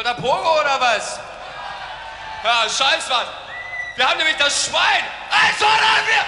Oder Pogo oder was? Ja, scheiß was. Wir haben nämlich das Schwein. Also haben wir.